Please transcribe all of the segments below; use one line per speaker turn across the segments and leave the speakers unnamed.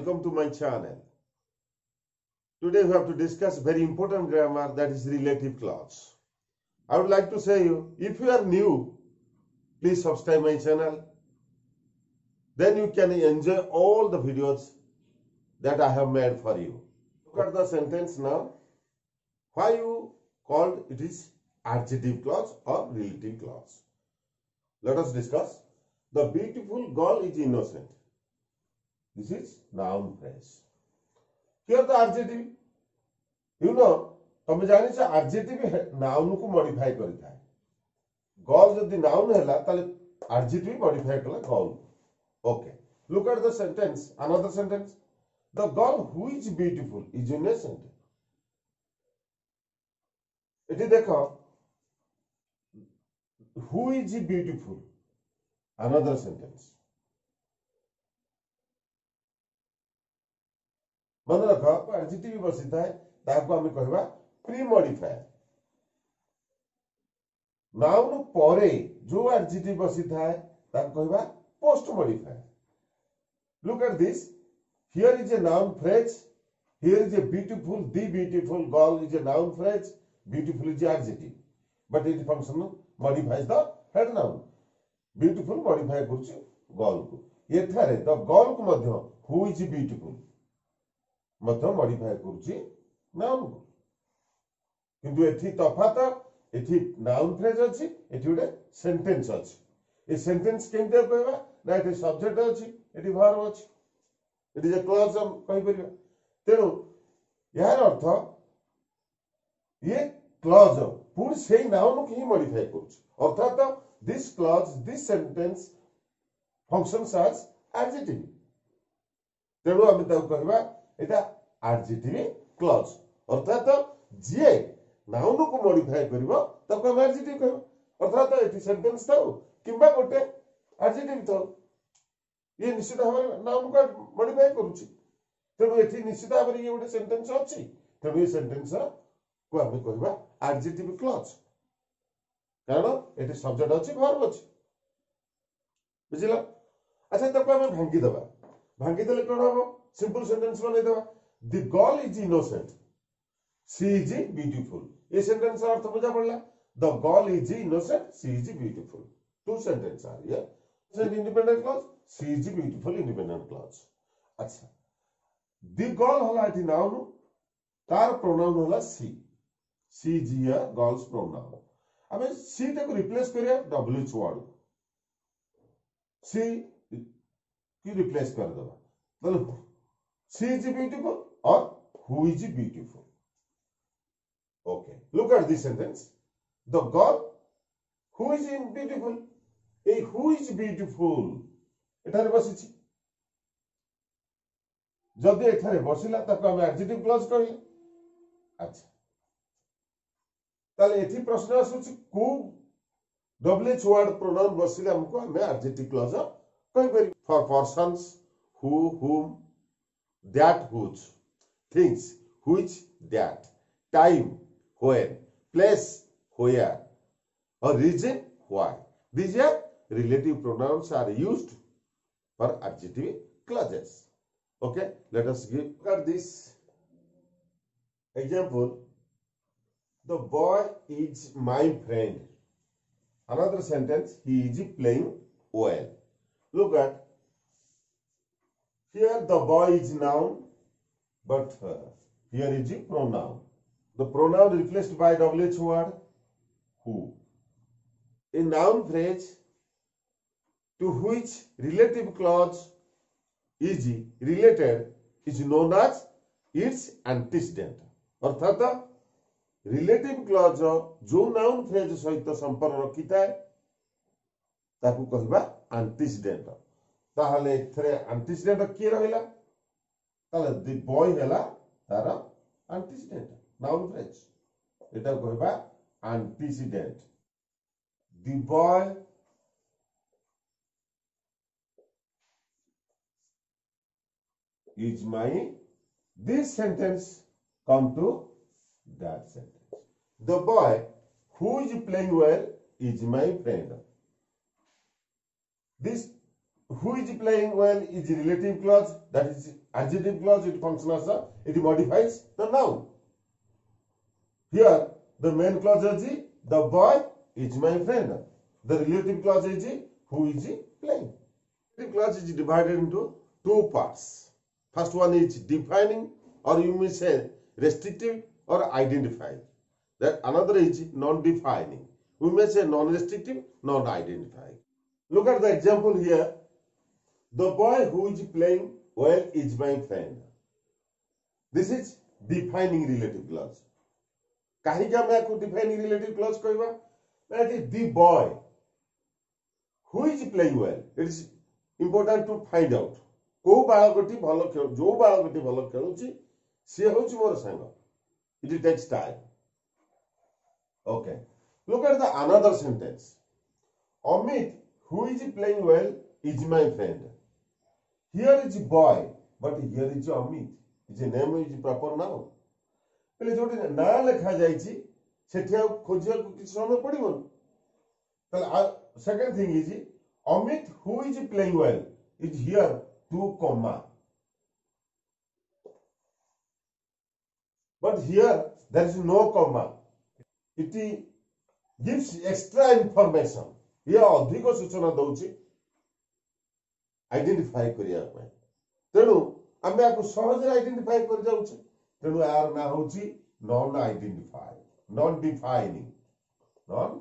welcome to my channel. Today we have to discuss very important grammar that is relative clause. I would like to say you, if you are new, please subscribe my channel. Then you can enjoy all the videos that I have made for you. Look at the sentence now. Why you called it is adjective clause or relative clause. Let us discuss. The beautiful girl is innocent. This is noun phrase. Here the adjective. You know, ତମେ ଜାଣିଛ adjective noun କୁ modify କରିଥାଏ. Girl ଯଦି noun ହେଲା ତାହେଲେ adjective modify କଲା girl. Okay. Look at the sentence. Another sentence. The girl who is beautiful is in a sentence. ଏଠି ଦେଖ who is beautiful another sentence ମନେ ରଖ adjective ବସିଥାଏ ତାହାକୁ ଆମେ କହିବା ପ୍ରିମଡିଫାୟର ନାଉନ ପରେ ଯୋଉ adjective ବସିଥାଏ ତାକୁ କହିବା post modifier look at this here is a noun phrase here is a beautiful the beautiful girl is a noun phrase beautiful is a adjective but it function modifies the head noun beautiful modify କରୁଛି girl କୁ ଏଠାରେ the girl କୁ ମଧ୍ୟ who is beautiful ମଧ୍ୟ modify କରୁଛି noun କୁ କିନ୍ତୁ ଏଠି ତଫାତ ଏଠି ନାଉନ୍ ଫ୍ରେଜ୍ ଅଛି ଏଠି ଗୋଟେ ସେଣ୍ଟେନ୍ସ ଅଛି ଏ ସେଣ୍ଟେନ୍ସ କେମିତି କହିବା ନା ଏଠି ସବଜେକ୍ଟ ଅଛି ଏଠି ଭର୍ବ ଅଛି ଏଠି ଯେ କ୍ଲଜ୍ କହିପାରିବା ତେଣୁ ଏହାର ଅର୍ଥ ଇଏ କ୍ଲଜ୍ ପୁଣି ସେଇ ନାଉନ୍କୁ ହିଁ ମଡିଫାଏ କରୁଛି ଅର୍ଥାତ this clause this sentence functions as adjective ତେଣୁ ଆମେ ତାକୁ କହିବା ଏଇଟା ଆଡଜେଟିଭ୍ କ୍ଲଜ୍ ଅର୍ଥାତ ଯିଏ ନାଉନକୁ ମଡିଫାଏ କରିବ ତାକୁ ଆମେ ଆଡଜେଟିଭ୍ କହିବା ଅର୍ଥାତ ଏଠି ସେଣ୍ଟେନ୍ସ ଥାଉ କିମ୍ବା ଗୋଟେ ଆଡଜେଟିଭ୍ ଥାଉ ଇଏ ନିଶ୍ଚିତ ଭାବରେ ନାଉନକୁ ମଡିଫାଏ କରୁଛି ତେଣୁ ଏଠି ନିଶ୍ଚିତ ଭାବରେ ଇଏ ଗୋଟେ ସେଣ୍ଟେନ୍ସ ଅଛି ତେଣୁ ଏ ସେଣ୍ଟେନ୍ସ କୁ ଆମେ କହିବା ଆଡଜେଟିଭ୍ କ୍ଲଜ୍ କାରଣ ଏଠି ସବଜେକ୍ଟ ଅଛି ଭର୍ବ ଅଛି ବୁଝିଲ ଆଚ୍ଛା ତାକୁ ଆମେ ଭାଙ୍ଗିଦେବା ଭାଙ୍ଗିଦେଲେ କ'ଣ ହବ simple sentence ବନେଇଦେବା the girl is innocent she is beautiful ଏ ସେଣ୍ଟେନ୍ସର ଅର୍ଥ ବୁଝା ପଡ଼ିଲା the girl is innocent she is beautiful two sentence are ଇଏ independent clause she is beautiful independent clause ଆଚ୍ଛା ଦି ଗର୍ଲ ହେଲା ଏଠି ନାଉନ ତାର ପ୍ରୋନାଉନ ହେଲା ସି ସି ଇଜ ଇୟର ଗର୍ଲସ ପ୍ରୋନାଉନ ଆମେ ସି ଟାକୁ ରିପ୍ଲେସ କରିବା ଡବ୍ଲ୍ୟୁଏଚ୍ ୱାର୍ଡ ସି কি রিপ্লেস করে দেবা? তাহলে she is beautiful or who is beautiful okay look at this sentence the girl who is in beautiful এই হু ইজ বিউটিফুল এখানে বসেছি। যদি এখানে বসিলা তাকে আমি অ্যাডজেটিভ ক্লজ করি। আচ্ছা। তাহলে এটি প্রশ্ন আসুচি কু ডব্লিউএচ ওয়ার্ড প্রোনাউন বসিলে আমাকে আমি অ্যাডজেটিভ ক্লজ কইপারিবা for persons who, whom, that, whose, things, which, that, time, when, place, where, or reason, why. These are relative pronouns are used for adjective clauses. Okay, let us give look at this example. The boy is my friend. Another sentence, he is playing well. Look at here the boy is noun, but uh, here is a pronoun. The pronoun replaced by WH word who. A noun phrase to which relative clause is related is known as its antecedent. ଅର୍ଥାତ relative Claus ଯୋଉ noun phrase ସହିତ ସମ୍ପର୍କ ରଖିଥାଏ ତାକୁ କହିବା ଆଣ୍ଟିସିଡେଣ୍ଟ ତାହେଲେ ଏଥିରେ ଆଣ୍ଟିସିଡେଣ୍ଟ କିଏ ରହିଲା ତାହେଲେ ଦି ବୟ ହେଲା ତାର ଆଣ୍ଟିସିଡେଣ୍ଟ ନାଉନ୍ ଫ୍ରେଜ ଏଟାକୁ କହିବା ଆଣ୍ଟିସିଡେଣ୍ଟ the boy is my this sentence come to that sentence the boy who is playing well is my friend this who is playing? Well is relative clause? That is adjective clause it functions as a it modifies the noun. Here the main clause is the boy is my friend. The relative clause is who is playing? Relative clause is divided into two parts. First one is defining or you may say restrictive or identifying. That another is non-defining. We may say non-restrictive non-identifying. Look at the example here the boy who is playing well is my friend. This is defining relative clause. କାହିଁକି ଆମେ ୟାକୁ defining relative Claus କହିବା ନା କି ଦି boy who is playing well eat is important two find out କୋଉ ବାଳକଟି ଭଲ ଖେଳୁ ଯୋଉ ବାଳକଟି ଭଲ ଖେଳୁଛି ସିଏ ହଉଛି ମୋର ସାଙ୍ଗ ଇଟ୍ tax time okay look at the another sentence Amit who is playing well is my friend Here is boy, but here is Amit. Is a name is proper noun. ହେଲେ ଯୋଉଠି ନାଁ ଲେଖା ଯାଇଛି ସେଠି ଆଉ ଖୋଜିବାକୁ କିଛି ସମୟ ପଡିବନି ତାହେଲେ second thing is Amit who is playing well is here too comma but here there is no comma it gives extra information ଇଏ ଅଧିକ ସୂଚନା ଦଉଛି ଆଇଡେଣ୍ଟିଫାଏ କରିବା ପାଇଁ ତେଣୁ ଆମେ ୟାକୁ ସହଜରେ ଆଇଡେଣ୍ଟିଫାଏ କରିଯାଉଛେ ତେଣୁ ଏହାର ନାଁ ହେଉଛି non identify non defining non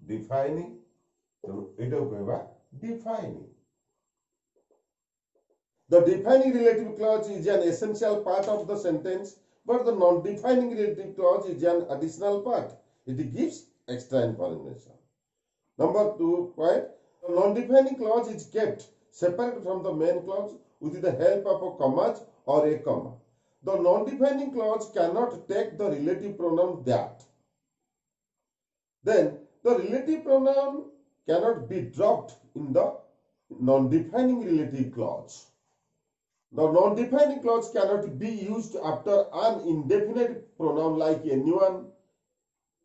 defining ତେଣୁ ଏଇଟାକୁ କହିବା defining The defining relative clause is an essential part of the sentence, but the non-defining relative clause is an additional part. It gives extra information. Number two point, the non-defining clause is kept separate from the main clause with the help of a comma or a comma. The non-defining clause cannot take the relative pronoun that. Then the relative pronoun cannot be dropped in the non-defining relative clause. The non-defining clause cannot be used after an indefinite pronoun like anyone,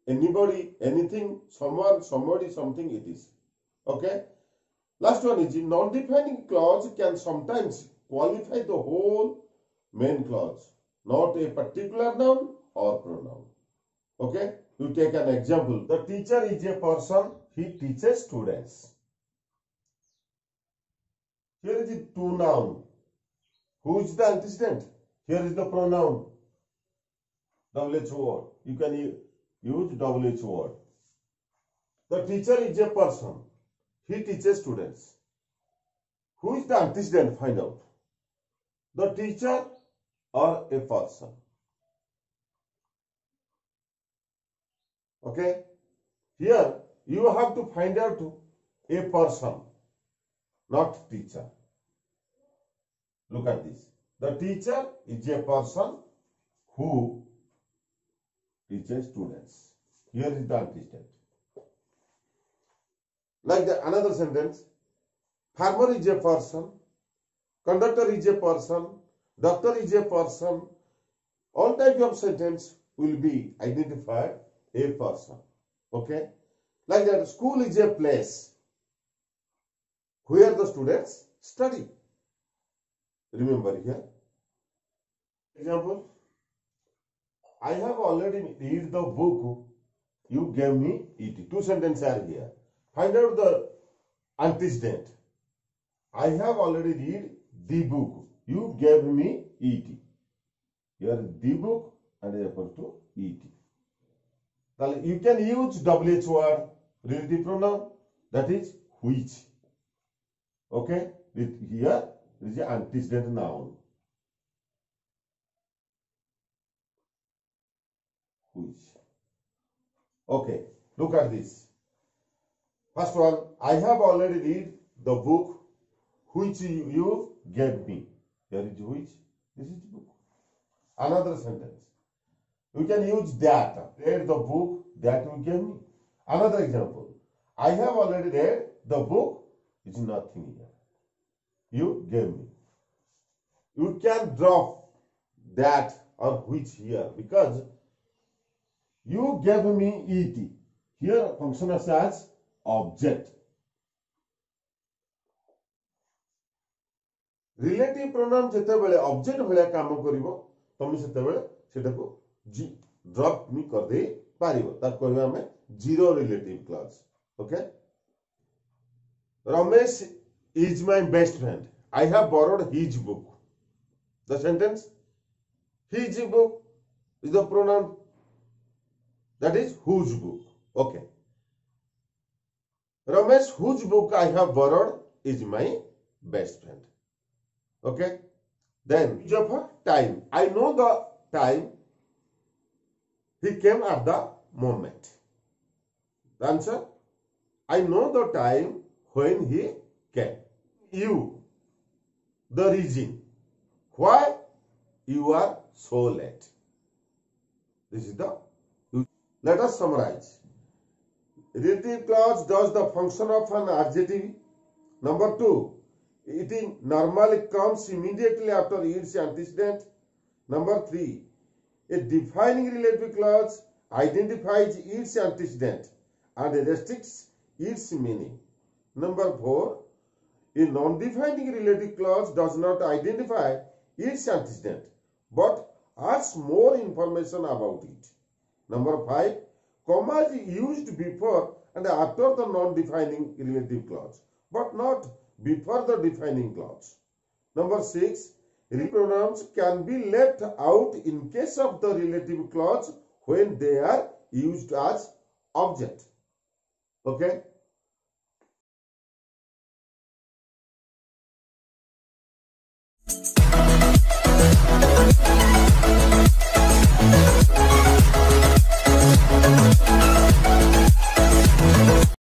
anybody, anything, someone, somebody, something it is. Okay? Last one is non-defining clause can sometimes qualify the whole main clause, not a particular noun or pronoun. Okay, you take an example. The teacher is a person, he teaches students. Here is the two noun. Who is the antecedent? Here is the pronoun. WH word. You can use WH word. The teacher is a person. He teaches students. Who is the antecedent? Find out. The teacher or a person. Okay. Here you have to find out a person, not teacher. Look at this. The teacher is a person who teaches students. Here is the antecedent. Like the another sentence, farmer is a person, conductor is a person, doctor is a person. All types of sentence will be identified a person. Okay? Like that, school is a place where the students study. Remember here. Example, I have already read the book you gave me it. Two sentences are here. Find out the antecedent. I have already read the book. You gave me ET. Here the book and equal to. Now you can use WH word, relative pronoun, that is which. Okay? It, here is the antecedent noun. Which. Okay, look at this. First one, I have already read the book which you gave me. Here is which. This is book. Another sentence. You can use that. Read the book that you gave me. Another example. I have already read the book. Is nothing here. You gave me. You can drop that or which here because you gave me et. Here function as object. Relative ପ୍ରୋନାଉନ ଯେତେବେଳେ object ଭଳିଆ କାମ କରିବ ତମେ ସେତେବେଳେ ସେଟାକୁ drop ବି କରିଦେଇ ପାରିବ ତାକୁ କହିବା ଆମେ zero relative clause okay Ramesh is my best friend I have borrowed his book the sentence his book is the pronoun that is whose book okay ramesh whose book i have borrowed is my best friend. Okay? Then a time. I know the time he came at the moment. The answer? I know the time when he came. You. The reason. Why you are so late. This is the. Let us summarize. Relative clause does the function of an adjective. Number two, it normally comes immediately after its antecedent. Number three, a defining relative clause identifies its antecedent and restricts its meaning. Number four, a non-defining relative clause does not identify its antecedent but asks more information about it. Number five, comma is used before and after the non-defining relative clause, but not before the defining clause. Number six, pronouns can be left out in case of the relative clause when they are used as object. Okay.